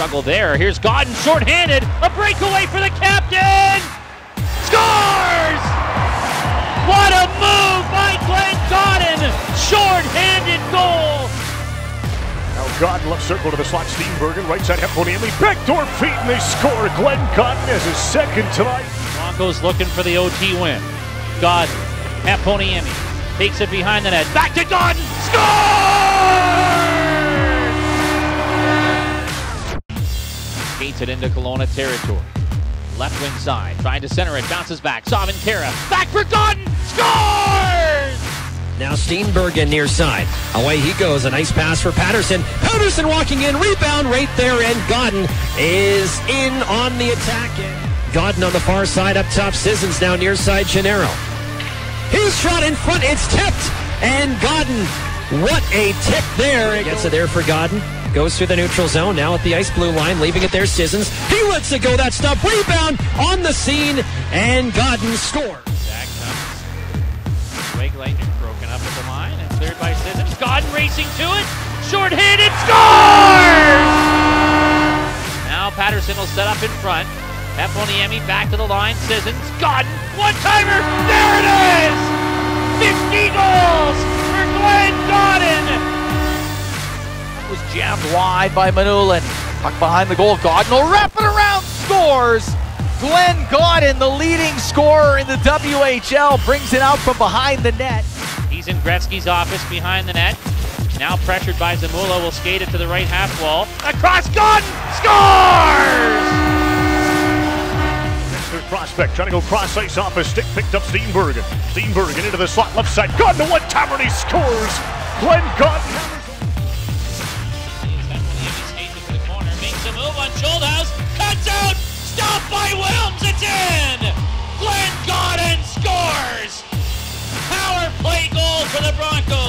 struggle there. Here's Gawdin shorthanded. A breakaway for the captain. Scores! What a move by Glenn Gawdin! Short-handed goal. Now Gawdin left circle to the slot. Steenbergen right side Heponiemi. Backdoor feet and they score. Glenn Gawdin has his second tonight. Broncos looking for the OT win. Gawdin, Heponiemi takes it behind the net. Back to Gawdin. Scores! Skates it into Kelowna territory. Left wing side, trying to center it, bounces back. Savin Kara, back for Gawdin, scores! Now Steenbergen near side. Away he goes. A nice pass for Patterson. Patterson walking in. Rebound right there. And Gawdin is in on the attack. Gawdin on the far side up top. Sissons now near side. Gennaro. His shot in front. It's tipped. And Gawdin. What a tip there. It Gets it there for Gawdin. Goes through the neutral zone. Now at the ice blue line. Leaving it there. Sissons. He lets it go. That stuff. Rebound on the scene. And Gawdin scores. Back comes Wake Lightning broken up at the line and cleared by Sissons. Gawdin racing to it. Short-handed scores! Now Patterson will set up in front. Heponiemi back to the line. Sissons. Gawdin. One-timer. There it is! 50 goals jammed wide by Minulin. Puck behind the goal. Gawdin will wrap it around, scores. Glenn Gawdin, the leading scorer in the WHL, brings it out from behind the net. He's in Gretzky's office behind the net. Now pressured by Zamula, will skate it to the right half wall. Across Gawdin! Scores! Third prospect trying to go cross ice off a stick. Picked up Steenbergen. Steenbergen into the slot left side. Gawdin to one timer and he scores. Glenn Gawdin Schulthouse, cuts out, stopped by Wilms, it's in! Glenn Gawdin scores! Power play goal for the Broncos!